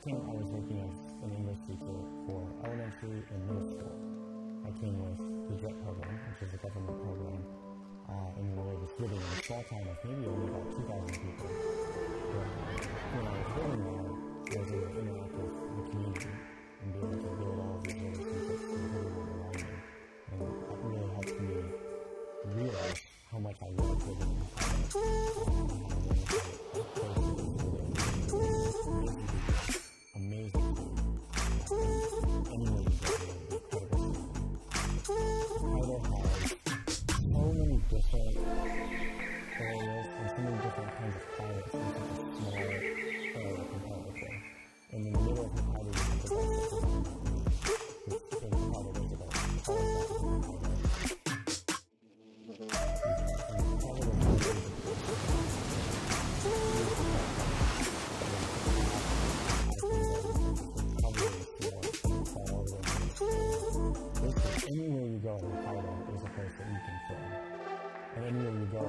team, I was working as an English teacher for elementary and middle school. I came with the JET program, which is a government program, uh, and we were just living in a small town of maybe only about 2,000 people. But when I was living there, I was able to interact with the community and be able to build all of these relationships with everyone around me. And that really helped me realize how much I loved living in Amazing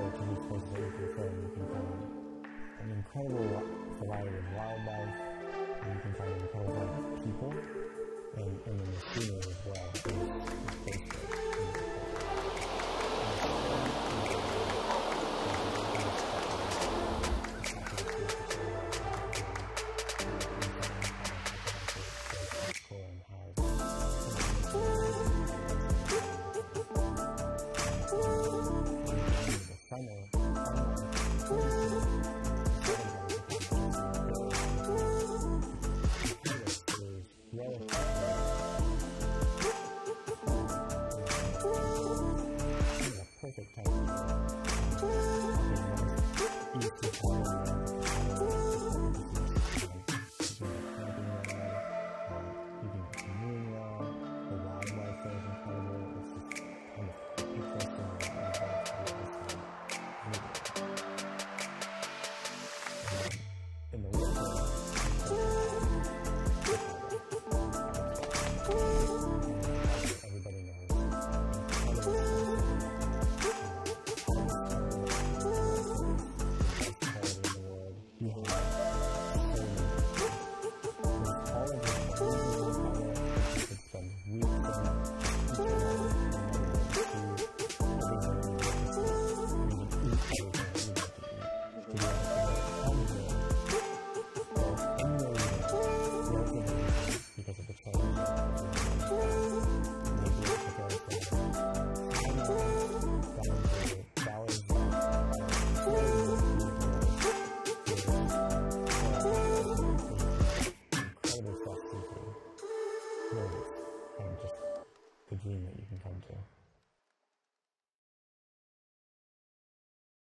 you can find an incredible variety of wildlife, and you can find an incredible of people, and, and then the scenery as well. The dream that you can come to.